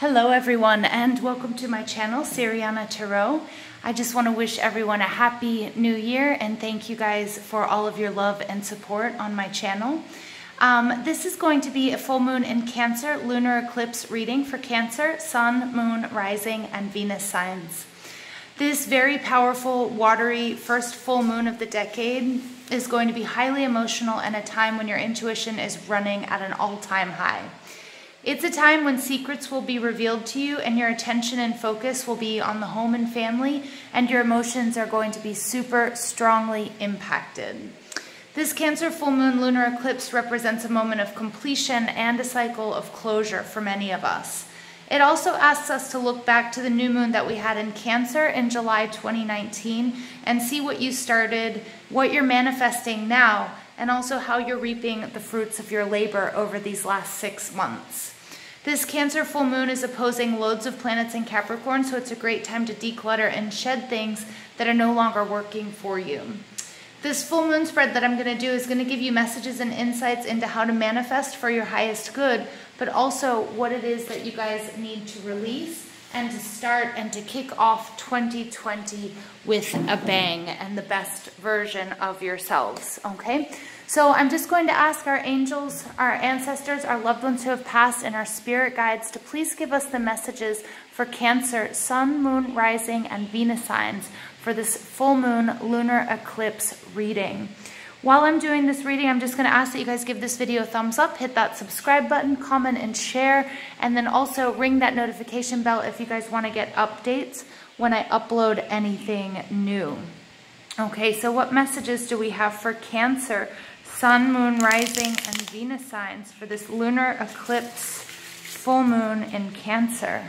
Hello everyone and welcome to my channel, Siriana Tarot. I just want to wish everyone a happy new year and thank you guys for all of your love and support on my channel. Um, this is going to be a full moon in Cancer lunar eclipse reading for Cancer, Sun, Moon, Rising, and Venus signs. This very powerful, watery first full moon of the decade is going to be highly emotional and a time when your intuition is running at an all-time high. It's a time when secrets will be revealed to you and your attention and focus will be on the home and family and your emotions are going to be super strongly impacted. This Cancer full moon lunar eclipse represents a moment of completion and a cycle of closure for many of us. It also asks us to look back to the new moon that we had in Cancer in July 2019 and see what you started, what you're manifesting now, and also how you're reaping the fruits of your labor over these last six months. This Cancer full moon is opposing loads of planets in Capricorn, so it's a great time to declutter and shed things that are no longer working for you. This full moon spread that I'm going to do is going to give you messages and insights into how to manifest for your highest good, but also what it is that you guys need to release and to start and to kick off 2020 with a bang and the best version of yourselves, okay? So I'm just going to ask our angels, our ancestors, our loved ones who have passed, and our spirit guides to please give us the messages for Cancer, Sun, Moon, Rising, and Venus signs for this full moon lunar eclipse reading. While I'm doing this reading, I'm just going to ask that you guys give this video a thumbs up, hit that subscribe button, comment, and share, and then also ring that notification bell if you guys want to get updates when I upload anything new. Okay, so what messages do we have for Cancer, Sun, Moon, Rising, and Venus signs for this lunar eclipse full moon in Cancer?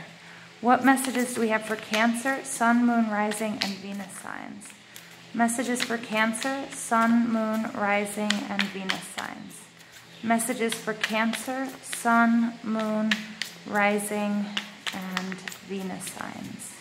What messages do we have for Cancer, Sun, Moon, Rising, and Venus signs? Messages for Cancer, Sun, Moon, Rising, and Venus signs. Messages for Cancer, Sun, Moon, Rising, and Venus signs.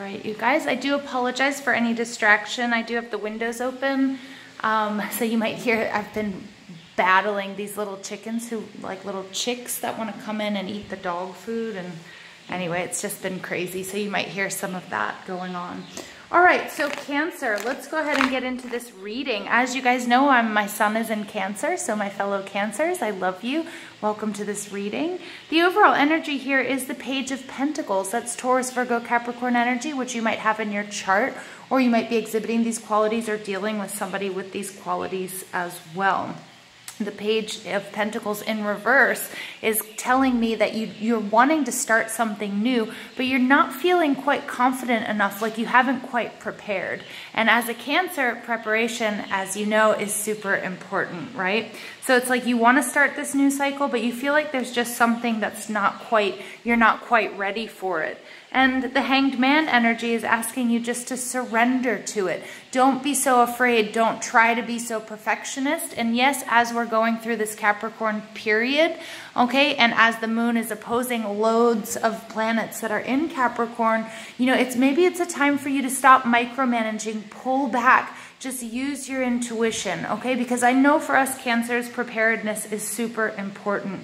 Right, you guys, I do apologize for any distraction. I do have the windows open, um, so you might hear I've been battling these little chickens who, like little chicks that want to come in and eat the dog food. And anyway, it's just been crazy, so you might hear some of that going on. All right, so Cancer, let's go ahead and get into this reading. As you guys know, I'm, my sun is in Cancer, so my fellow Cancers, I love you. Welcome to this reading. The overall energy here is the Page of Pentacles. That's Taurus, Virgo, Capricorn energy, which you might have in your chart, or you might be exhibiting these qualities or dealing with somebody with these qualities as well the page of pentacles in reverse is telling me that you, you're wanting to start something new, but you're not feeling quite confident enough, like you haven't quite prepared. And as a cancer, preparation, as you know, is super important, right? So it's like you want to start this new cycle, but you feel like there's just something that's not quite, you're not quite ready for it. And the hanged man energy is asking you just to surrender to it. Don't be so afraid. Don't try to be so perfectionist. And yes, as we're going through this Capricorn period, okay, and as the moon is opposing loads of planets that are in Capricorn, you know, it's maybe it's a time for you to stop micromanaging, pull back, just use your intuition, okay? Because I know for us cancers, preparedness is super important.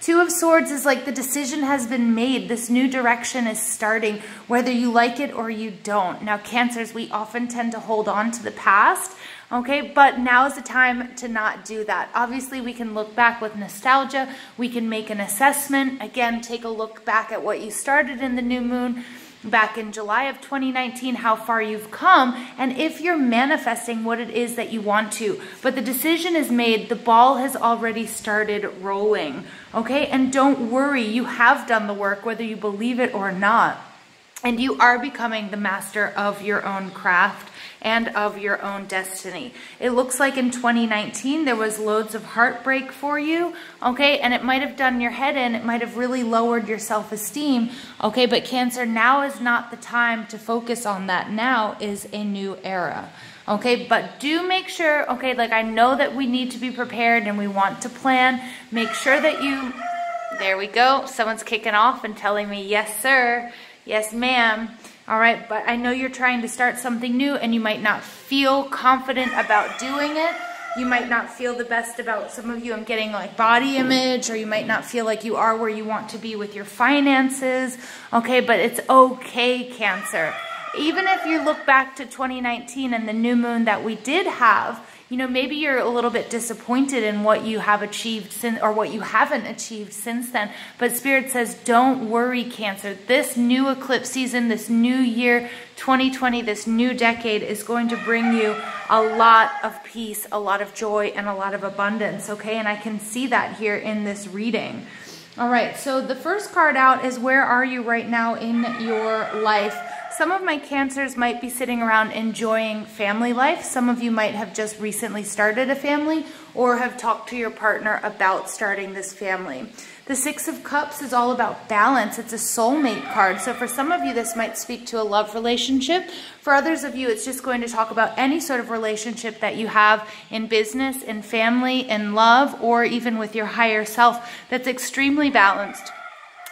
Two of Swords is like the decision has been made. This new direction is starting, whether you like it or you don't. Now, Cancers, we often tend to hold on to the past, okay? But now is the time to not do that. Obviously, we can look back with nostalgia. We can make an assessment. Again, take a look back at what you started in the new moon back in July of 2019 how far you've come and if you're manifesting what it is that you want to. But the decision is made, the ball has already started rolling, okay? And don't worry, you have done the work whether you believe it or not. And you are becoming the master of your own craft and of your own destiny. It looks like in 2019 there was loads of heartbreak for you, okay? And it might have done your head in, it might have really lowered your self-esteem, okay? But Cancer, now is not the time to focus on that. Now is a new era. Okay, but do make sure, okay, like I know that we need to be prepared and we want to plan. Make sure that you, there we go. Someone's kicking off and telling me, yes, sir. Yes, ma'am. All right, but I know you're trying to start something new and you might not feel confident about doing it. You might not feel the best about some of you. I'm getting like body image, or you might not feel like you are where you want to be with your finances. Okay, but it's okay, Cancer. Even if you look back to 2019 and the new moon that we did have, you know, maybe you're a little bit disappointed in what you have achieved since, or what you haven't achieved since then. But Spirit says, don't worry, Cancer. This new eclipse season, this new year, 2020, this new decade is going to bring you a lot of peace, a lot of joy, and a lot of abundance, okay? And I can see that here in this reading. All right, so the first card out is where are you right now in your life? Some of my cancers might be sitting around enjoying family life. Some of you might have just recently started a family or have talked to your partner about starting this family. The Six of Cups is all about balance. It's a soulmate card. So for some of you, this might speak to a love relationship. For others of you, it's just going to talk about any sort of relationship that you have in business, in family, in love, or even with your higher self that's extremely balanced.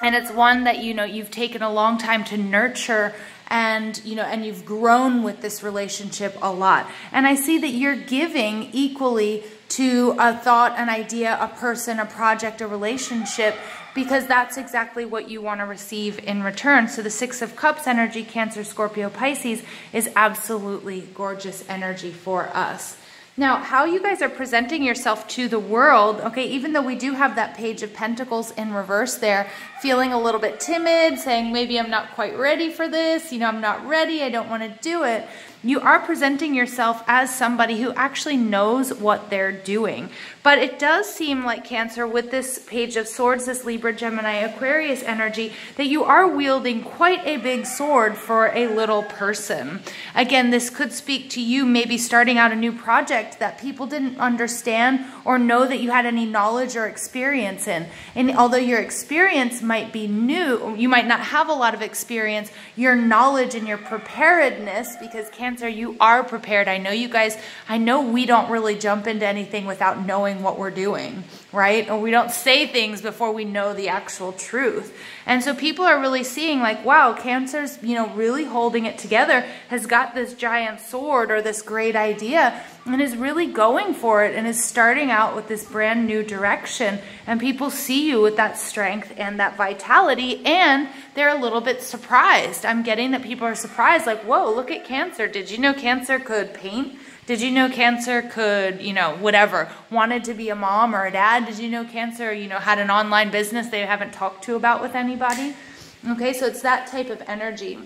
And it's one that, you know, you've taken a long time to nurture and you know and you've grown with this relationship a lot. And i see that you're giving equally to a thought an idea a person a project a relationship because that's exactly what you want to receive in return. So the six of cups energy cancer scorpio pisces is absolutely gorgeous energy for us. Now, how you guys are presenting yourself to the world, okay, even though we do have that page of pentacles in reverse there, feeling a little bit timid, saying maybe I'm not quite ready for this, you know, I'm not ready, I don't want to do it you are presenting yourself as somebody who actually knows what they're doing. But it does seem like Cancer with this page of swords, this Libra, Gemini, Aquarius energy, that you are wielding quite a big sword for a little person. Again, this could speak to you maybe starting out a new project that people didn't understand or know that you had any knowledge or experience in. And although your experience might be new, you might not have a lot of experience, your knowledge and your preparedness, because Cancer you are prepared. I know you guys, I know we don't really jump into anything without knowing what we're doing, right? Or we don't say things before we know the actual truth. And so people are really seeing like, wow, Cancer's, you know, really holding it together, has got this giant sword or this great idea and is really going for it and is starting out with this brand new direction. And people see you with that strength and that vitality, and they're a little bit surprised. I'm getting that people are surprised, like, whoa, look at Cancer. Did you know Cancer could paint? Did you know Cancer could, you know, whatever, wanted to be a mom or a dad? Did you know Cancer, you know, had an online business they haven't talked to about with anybody? Okay, so it's that type of energy.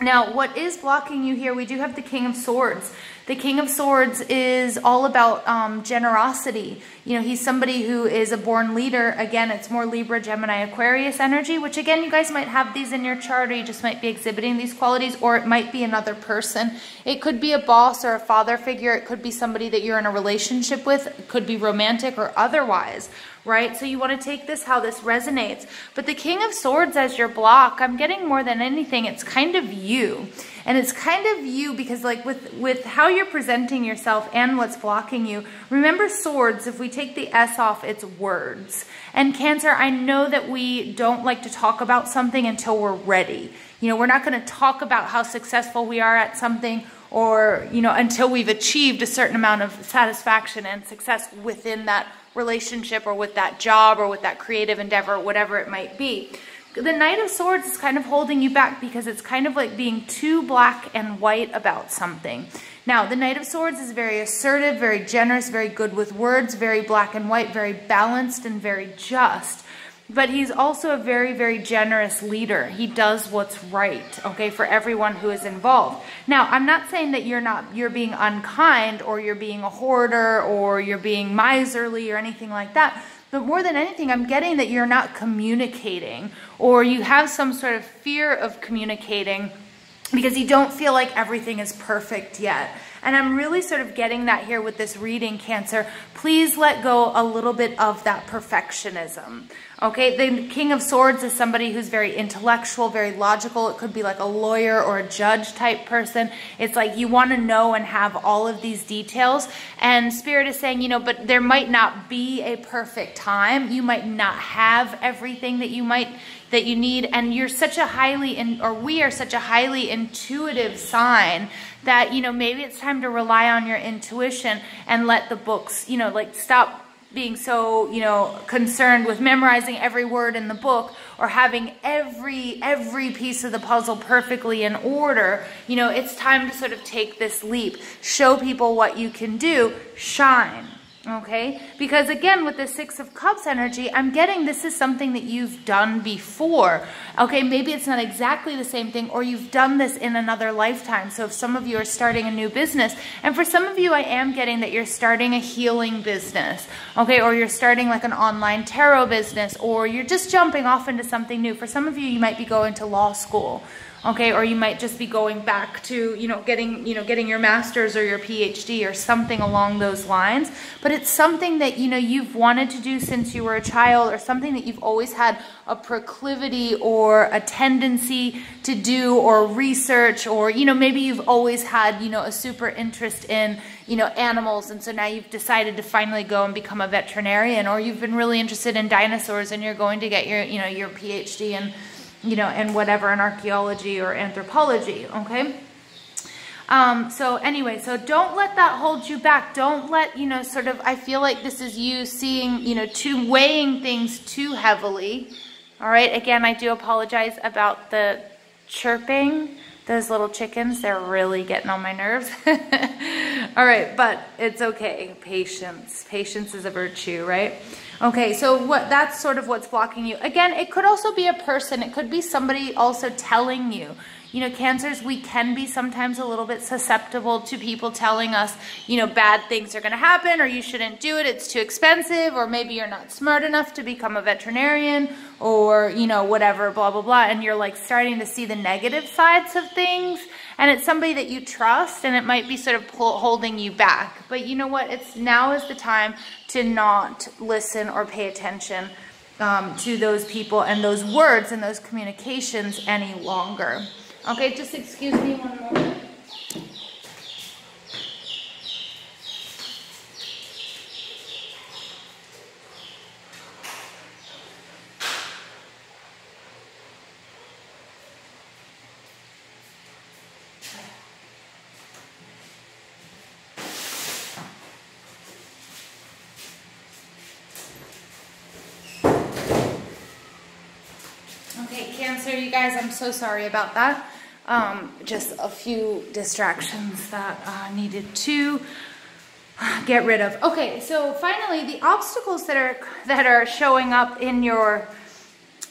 Now, what is blocking you here? We do have the King of Swords. The King of Swords is all about um, generosity. You know, he's somebody who is a born leader. Again, it's more Libra, Gemini, Aquarius energy, which again, you guys might have these in your chart or you just might be exhibiting these qualities, or it might be another person. It could be a boss or a father figure. It could be somebody that you're in a relationship with. It could be romantic or otherwise, right? So you want to take this how this resonates. But the King of Swords as your block, I'm getting more than anything, it's kind of you. And it's kind of you because like with, with how you're presenting yourself and what's blocking you, remember swords, if we take the S off, it's words. And Cancer, I know that we don't like to talk about something until we're ready. You know, we're not going to talk about how successful we are at something or, you know, until we've achieved a certain amount of satisfaction and success within that relationship or with that job or with that creative endeavor, whatever it might be the Knight of Swords is kind of holding you back because it's kind of like being too black and white about something. Now, the Knight of Swords is very assertive, very generous, very good with words, very black and white, very balanced, and very just. But he's also a very, very generous leader. He does what's right, okay, for everyone who is involved. Now, I'm not saying that you're not you're being unkind or you're being a hoarder or you're being miserly or anything like that. But more than anything, I'm getting that you're not communicating or you have some sort of fear of communicating because you don't feel like everything is perfect yet. And I'm really sort of getting that here with this reading, Cancer. Please let go a little bit of that perfectionism. Okay, the King of Swords is somebody who's very intellectual, very logical. It could be like a lawyer or a judge type person. It's like you want to know and have all of these details. And Spirit is saying, you know, but there might not be a perfect time. You might not have everything that you might that you need and you're such a highly in, or we are such a highly intuitive sign that you know maybe it's time to rely on your intuition and let the books you know like stop being so, you know, concerned with memorizing every word in the book or having every every piece of the puzzle perfectly in order, you know, it's time to sort of take this leap, show people what you can do, shine okay? Because again, with the Six of Cups energy, I'm getting this is something that you've done before, okay? Maybe it's not exactly the same thing, or you've done this in another lifetime. So if some of you are starting a new business, and for some of you, I am getting that you're starting a healing business, okay? Or you're starting like an online tarot business, or you're just jumping off into something new. For some of you, you might be going to law school, okay or you might just be going back to you know getting you know getting your master's or your phd or something along those lines. But it's something that you know you've wanted to do since you were a child or something that you've always had a proclivity or a tendency to do or research or you know maybe you've always had you know a super interest in you know animals. And so now you've decided to finally go and become a veterinarian or you've been really interested in dinosaurs and you're going to get your you know your phd in you know, and whatever in archaeology or anthropology, okay? Um, so anyway, so don't let that hold you back. Don't let, you know, sort of, I feel like this is you seeing, you know, too, weighing things too heavily. All right, again, I do apologize about the chirping. Those little chickens, they're really getting on my nerves. All right, but it's okay. Patience. Patience is a virtue, right? Okay, so what that's sort of what's blocking you. Again, it could also be a person. It could be somebody also telling you. You know, cancers, we can be sometimes a little bit susceptible to people telling us, you know, bad things are going to happen or you shouldn't do it. It's too expensive or maybe you're not smart enough to become a veterinarian or, you know, whatever, blah, blah, blah. And you're like starting to see the negative sides of things and it's somebody that you trust and it might be sort of pull, holding you back. But you know what? It's now is the time to not listen or pay attention um, to those people and those words and those communications any longer. Okay, just excuse me one moment. Cancer, you guys, I'm so sorry about that. Um, just a few distractions that I uh, needed to get rid of. Okay, so finally, the obstacles that are that are showing up in your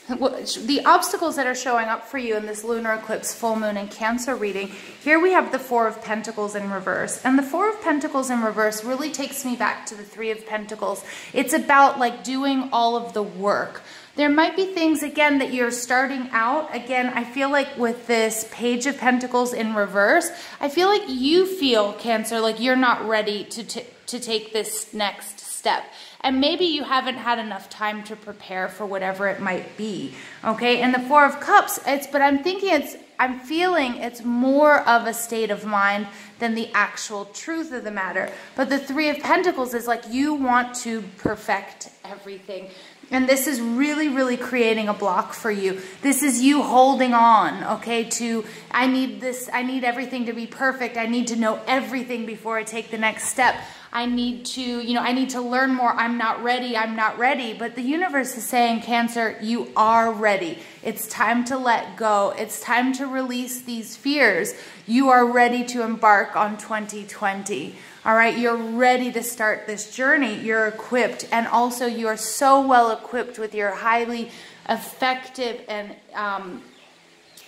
the obstacles that are showing up for you in this lunar eclipse, full moon, and Cancer reading, here we have the Four of Pentacles in reverse. And the Four of Pentacles in reverse really takes me back to the Three of Pentacles. It's about like doing all of the work. There might be things, again, that you're starting out. Again, I feel like with this Page of Pentacles in reverse, I feel like you feel, Cancer, like you're not ready to, to take this next step. And maybe you haven't had enough time to prepare for whatever it might be. Okay, and the Four of Cups, it's but I'm thinking it's I'm feeling it's more of a state of mind than the actual truth of the matter. But the Three of Pentacles is like you want to perfect everything. And this is really, really creating a block for you. This is you holding on, okay, to, I need this, I need everything to be perfect. I need to know everything before I take the next step. I need to, you know, I need to learn more. I'm not ready. I'm not ready. But the universe is saying, Cancer, you are ready. It's time to let go. It's time to release these fears. You are ready to embark on 2020. All right, you're ready to start this journey. You're equipped, and also you are so well equipped with your highly effective and um,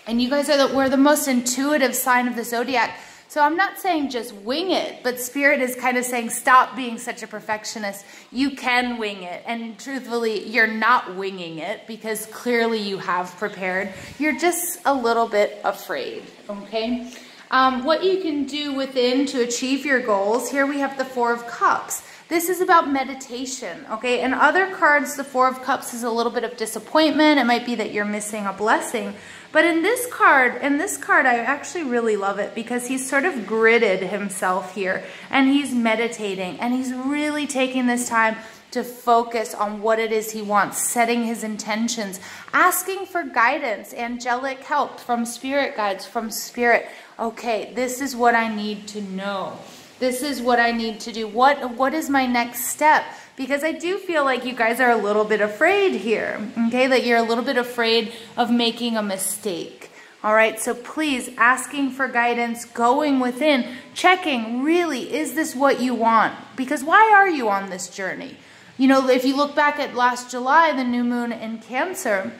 and you guys are the we're the most intuitive sign of the zodiac. So I'm not saying just wing it, but Spirit is kind of saying stop being such a perfectionist. You can wing it. And truthfully, you're not winging it because clearly you have prepared. You're just a little bit afraid, okay? Um, what you can do within to achieve your goals, here we have the Four of Cups. This is about meditation, okay? In other cards, the Four of Cups is a little bit of disappointment. It might be that you're missing a blessing. But in this card, in this card, I actually really love it because he's sort of gridded himself here and he's meditating and he's really taking this time to focus on what it is he wants, setting his intentions, asking for guidance, angelic help from spirit guides, from spirit. Okay, this is what I need to know. This is what I need to do. What What is my next step? Because I do feel like you guys are a little bit afraid here, okay? That you're a little bit afraid of making a mistake. All right, so please, asking for guidance, going within, checking, really, is this what you want? Because why are you on this journey? You know, if you look back at last July, the new moon in Cancer,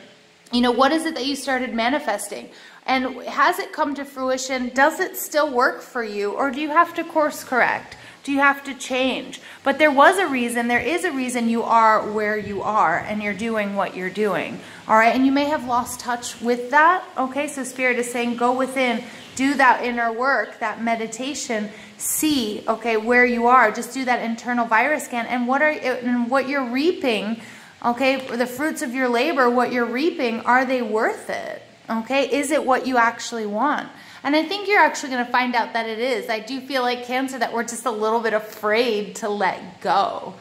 you know, what is it that you started manifesting? And has it come to fruition? Does it still work for you? Or do you have to course correct? Do you have to change? But there was a reason, there is a reason you are where you are and you're doing what you're doing. All right, and you may have lost touch with that. Okay, so Spirit is saying go within, do that inner work, that meditation, see, okay, where you are. Just do that internal virus scan and what are and what you're reaping, okay, the fruits of your labor, what you're reaping, are they worth it? Okay, is it what you actually want? And I think you're actually going to find out that it is. I do feel like Cancer that we're just a little bit afraid to let go.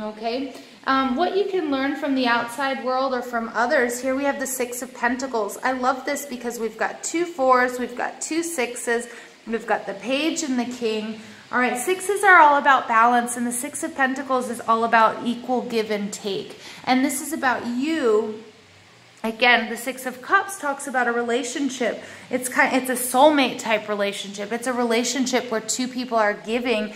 Okay? Um, what you can learn from the outside world or from others, here we have the Six of Pentacles. I love this because we've got two fours, we've got two sixes, we've got the page and the king. All right, sixes are all about balance, and the Six of Pentacles is all about equal give and take. And this is about you Again, the Six of Cups talks about a relationship. It's kind it's a soulmate type relationship. It's a relationship where two people are giving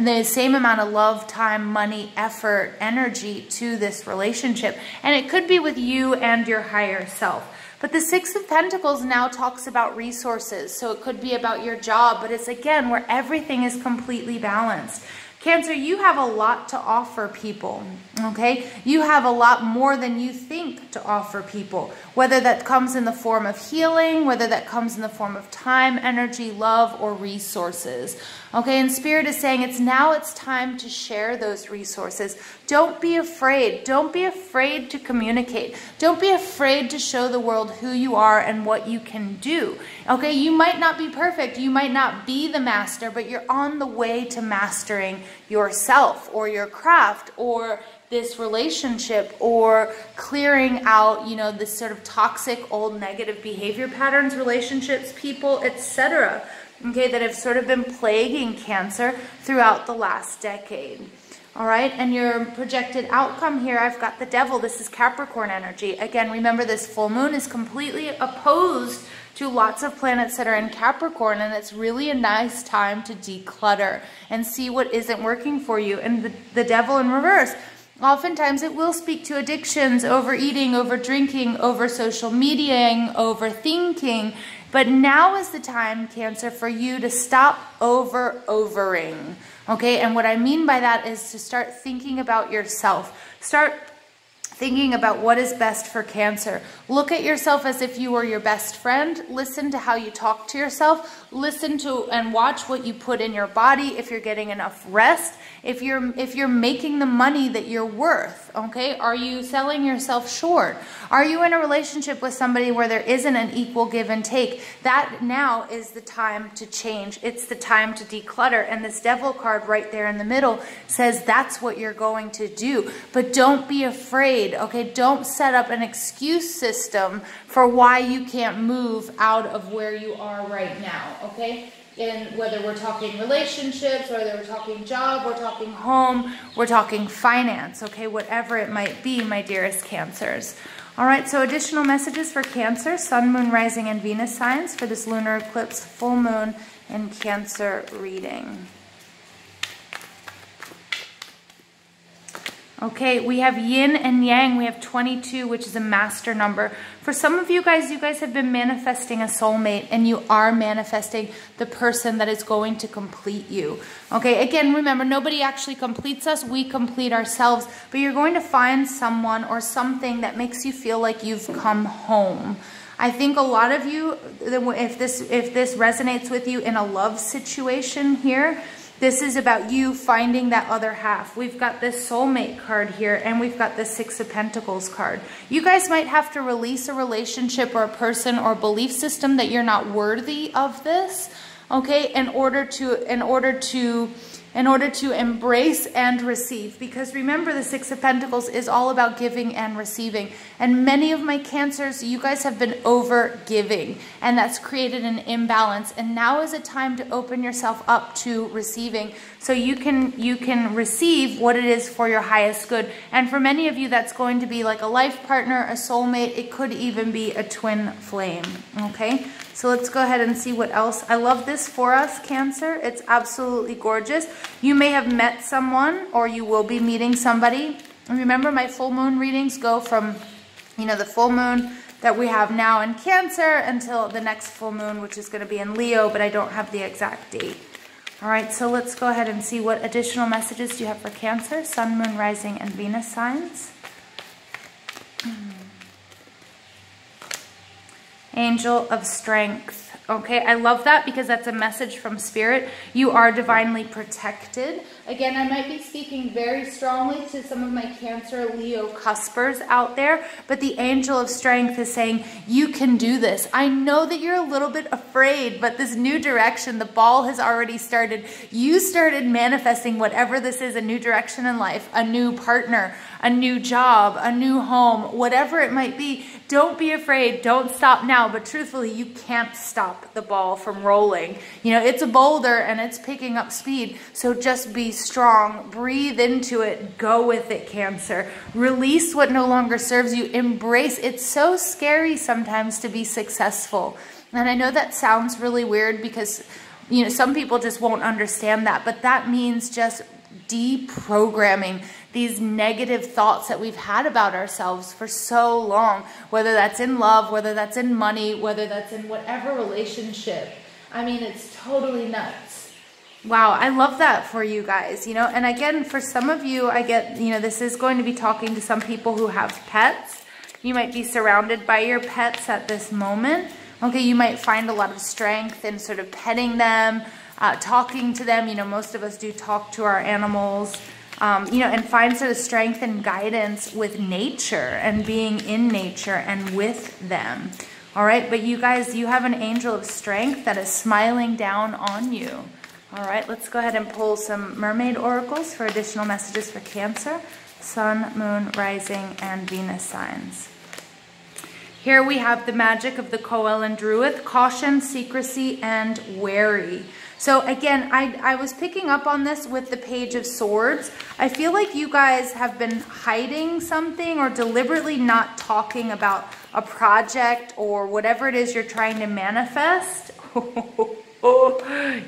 the same amount of love, time, money, effort, energy to this relationship. And it could be with you and your higher self. But the Six of Pentacles now talks about resources. So it could be about your job, but it's again where everything is completely balanced. Cancer, you have a lot to offer people, okay? You have a lot more than you think to offer people, whether that comes in the form of healing, whether that comes in the form of time, energy, love, or resources. Okay, and Spirit is saying it's now it's time to share those resources. Don't be afraid. Don't be afraid to communicate. Don't be afraid to show the world who you are and what you can do. Okay, you might not be perfect. You might not be the master, but you're on the way to mastering yourself or your craft or this relationship or clearing out, you know, this sort of toxic old negative behavior patterns, relationships, people, etc okay, that have sort of been plaguing cancer throughout the last decade. All right, and your projected outcome here, I've got the devil. This is Capricorn energy. Again, remember this full moon is completely opposed to lots of planets that are in Capricorn, and it's really a nice time to declutter and see what isn't working for you. And the, the devil in reverse, Oftentimes it will speak to addictions, overeating, over drinking, over social mediaing, overthinking. But now is the time, Cancer, for you to stop over overing. Okay, and what I mean by that is to start thinking about yourself. Start thinking about what is best for cancer. Look at yourself as if you were your best friend. Listen to how you talk to yourself. Listen to and watch what you put in your body if you're getting enough rest, if you're if you're making the money that you're worth, okay? Are you selling yourself short? Are you in a relationship with somebody where there isn't an equal give and take? That now is the time to change. It's the time to declutter and this devil card right there in the middle says that's what you're going to do. But don't be afraid okay? Don't set up an excuse system for why you can't move out of where you are right now, okay? And whether we're talking relationships, whether we're talking job, we're talking home, we're talking finance, okay? Whatever it might be, my dearest cancers. All right, so additional messages for Cancer, Sun, Moon, Rising, and Venus signs for this lunar eclipse, full moon, and Cancer reading. Okay, we have yin and yang. We have 22, which is a master number. For some of you guys, you guys have been manifesting a soulmate and you are manifesting the person that is going to complete you. Okay, again, remember, nobody actually completes us. We complete ourselves. But you're going to find someone or something that makes you feel like you've come home. I think a lot of you, if this, if this resonates with you in a love situation here, this is about you finding that other half. We've got this soulmate card here and we've got the six of pentacles card. You guys might have to release a relationship or a person or belief system that you're not worthy of this, okay, in order to, in order to, in order to embrace and receive. Because remember, the Six of Pentacles is all about giving and receiving. And many of my cancers, you guys have been over giving, and that's created an imbalance. And now is a time to open yourself up to receiving so you can you can receive what it is for your highest good. And for many of you, that's going to be like a life partner, a soulmate. It could even be a twin flame. Okay. So let's go ahead and see what else. I love this for us, Cancer. It's absolutely gorgeous. You may have met someone or you will be meeting somebody. remember, my full moon readings go from, you know, the full moon that we have now in Cancer until the next full moon, which is going to be in Leo, but I don't have the exact date. All right, so let's go ahead and see what additional messages do you have for Cancer, Sun, Moon, Rising, and Venus signs. Angel of strength. Okay, I love that because that's a message from spirit. You are divinely protected. Again, I might be speaking very strongly to some of my Cancer Leo cuspers out there, but the angel of strength is saying, you can do this. I know that you're a little bit afraid, but this new direction, the ball has already started. You started manifesting whatever this is, a new direction in life, a new partner, a new job, a new home, whatever it might be. Don't be afraid. Don't stop now. But truthfully, you can't stop the ball from rolling. You know, it's a boulder and it's picking up speed. So just be strong. Breathe into it. Go with it, Cancer. Release what no longer serves you. Embrace. It's so scary sometimes to be successful. And I know that sounds really weird because, you know, some people just won't understand that. But that means just deprogramming these negative thoughts that we've had about ourselves for so long, whether that's in love, whether that's in money, whether that's in whatever relationship. I mean, it's totally nuts. Wow, I love that for you guys, you know, and again, for some of you, I get, you know, this is going to be talking to some people who have pets. You might be surrounded by your pets at this moment. Okay, you might find a lot of strength in sort of petting them, uh, talking to them. You know, most of us do talk to our animals um, you know, and find sort of strength and guidance with nature and being in nature and with them. All right, but you guys, you have an angel of strength that is smiling down on you. All right, let's go ahead and pull some mermaid oracles for additional messages for Cancer, Sun, Moon, Rising, and Venus signs. Here we have the magic of the Coel and Druid, caution, secrecy, and wary. So again, I, I was picking up on this with the Page of Swords. I feel like you guys have been hiding something or deliberately not talking about a project or whatever it is you're trying to manifest.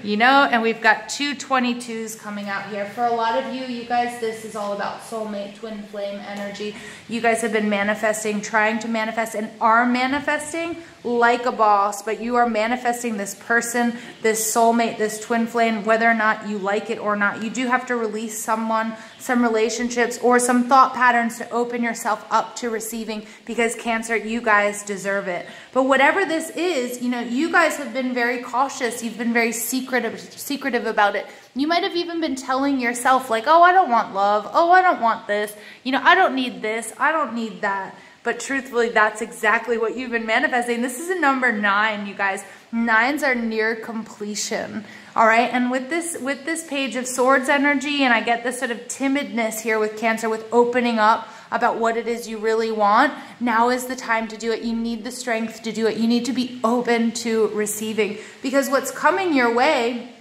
you know, and we've got two 22s coming out here. For a lot of you, you guys, this is all about soulmate, twin flame energy. You guys have been manifesting, trying to manifest, and are manifesting like a boss, but you are manifesting this person, this soulmate, this twin flame, whether or not you like it or not. You do have to release someone, some relationships, or some thought patterns to open yourself up to receiving because Cancer, you guys deserve it. But whatever this is, you know, you guys have been very cautious. You've been very secretive, secretive about it. You might have even been telling yourself like, oh, I don't want love. Oh, I don't want this. You know, I don't need this. I don't need that. But truthfully, that's exactly what you've been manifesting. This is a number nine, you guys. Nines are near completion. All right, and with this with this page of swords energy, and I get this sort of timidness here with Cancer, with opening up about what it is you really want, now is the time to do it. You need the strength to do it. You need to be open to receiving because what's coming your way,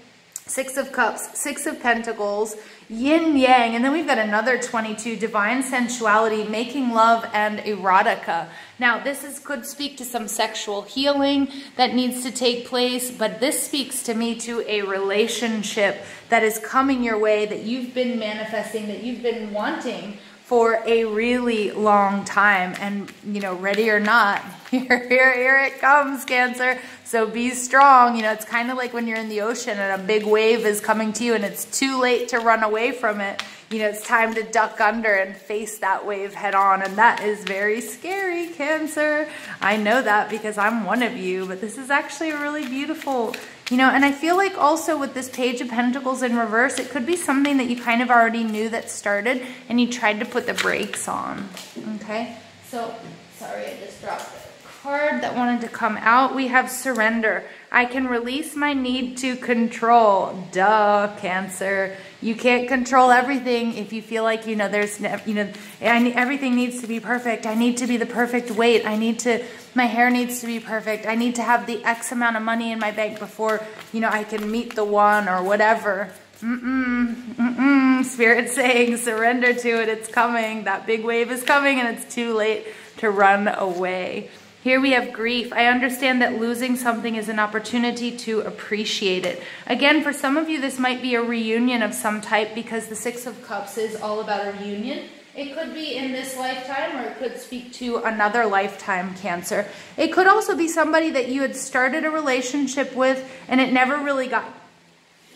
Six of Cups, Six of Pentacles, yin yang, and then we've got another 22, divine sensuality, making love and erotica. Now, this is, could speak to some sexual healing that needs to take place, but this speaks to me to a relationship that is coming your way that you've been manifesting, that you've been wanting for a really long time. And, you know, ready or not, here, here, here it comes, Cancer. So be strong. You know, it's kind of like when you're in the ocean and a big wave is coming to you and it's too late to run away from it. You know, it's time to duck under and face that wave head on. And that is very scary, Cancer. I know that because I'm one of you, but this is actually a really beautiful you know, and I feel like also with this Page of Pentacles in reverse, it could be something that you kind of already knew that started and you tried to put the brakes on, okay? So, sorry, I just dropped a card that wanted to come out. We have surrender. I can release my need to control. Duh, Cancer. You can't control everything if you feel like, you know, there's, you know, everything needs to be perfect. I need to be the perfect weight. I need to, my hair needs to be perfect. I need to have the X amount of money in my bank before, you know, I can meet the one or whatever. Mm-mm, mm-mm. Spirit saying, surrender to it. It's coming. That big wave is coming and it's too late to run away. Here we have grief. I understand that losing something is an opportunity to appreciate it. Again, for some of you, this might be a reunion of some type because the Six of Cups is all about a reunion. It could be in this lifetime or it could speak to another lifetime cancer. It could also be somebody that you had started a relationship with and it never really got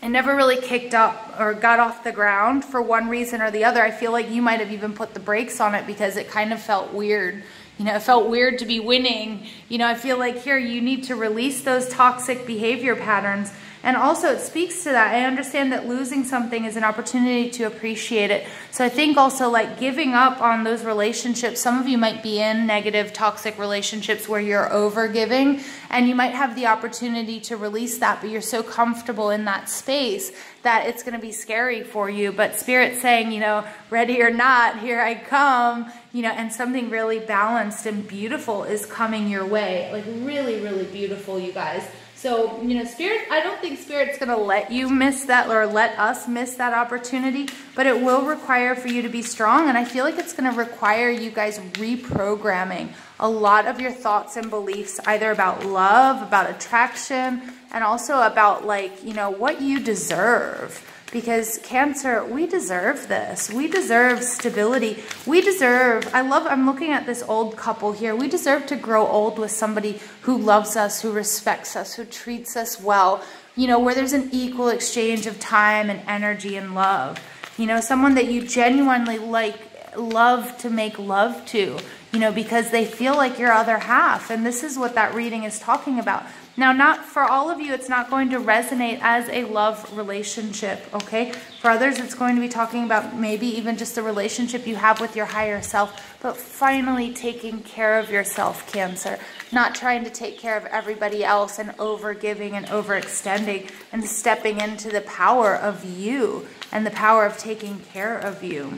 it never really kicked up or got off the ground for one reason or the other. I feel like you might have even put the brakes on it because it kind of felt weird you know, it felt weird to be winning. You know, I feel like here you need to release those toxic behavior patterns. And also it speaks to that. I understand that losing something is an opportunity to appreciate it. So I think also like giving up on those relationships. Some of you might be in negative, toxic relationships where you're over giving and you might have the opportunity to release that, but you're so comfortable in that space that it's going to be scary for you. But Spirit's saying, you know, ready or not, here I come you know, and something really balanced and beautiful is coming your way. Like really, really beautiful, you guys. So, you know, Spirit, I don't think Spirit's going to let you miss that or let us miss that opportunity, but it will require for you to be strong. And I feel like it's going to require you guys reprogramming a lot of your thoughts and beliefs, either about love, about attraction, and also about like, you know, what you deserve because cancer we deserve this. We deserve stability. We deserve i love i'm looking at this old couple here. We deserve to grow old with somebody who loves us who respects us who treats us well you know where there's an equal exchange of time and energy and love. You know someone that you genuinely like love to make love to you know because they feel like your other half and this is what that reading is talking about now, not for all of you, it's not going to resonate as a love relationship, okay? For others, it's going to be talking about maybe even just the relationship you have with your higher self, but finally taking care of yourself, Cancer. Not trying to take care of everybody else and overgiving and overextending and stepping into the power of you and the power of taking care of you.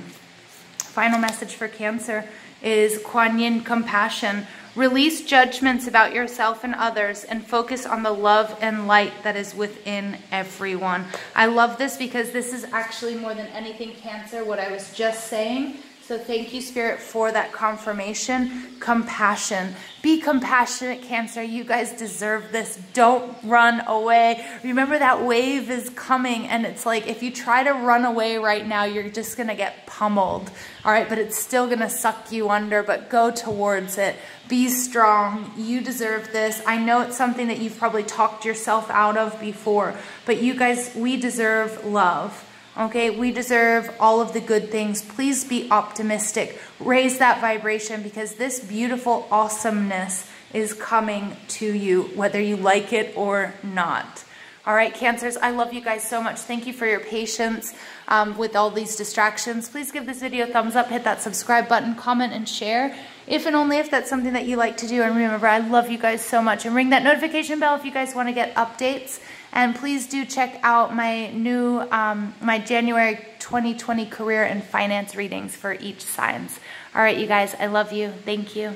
Final message for Cancer is Kuan Yin compassion Release judgments about yourself and others and focus on the love and light that is within everyone. I love this because this is actually more than anything cancer, what I was just saying. So thank you, Spirit, for that confirmation. Compassion. Be compassionate, Cancer. You guys deserve this. Don't run away. Remember that wave is coming, and it's like if you try to run away right now, you're just going to get pummeled. All right, but it's still going to suck you under, but go towards it. Be strong. You deserve this. I know it's something that you've probably talked yourself out of before, but you guys, we deserve love. Okay, we deserve all of the good things. Please be optimistic. Raise that vibration because this beautiful awesomeness is coming to you, whether you like it or not. All right, Cancers, I love you guys so much. Thank you for your patience um, with all these distractions. Please give this video a thumbs up, hit that subscribe button, comment, and share. If and only if that's something that you like to do. And remember, I love you guys so much. And ring that notification bell if you guys want to get updates. And please do check out my new, um, my January 2020 career and finance readings for each signs. All right, you guys, I love you. Thank you.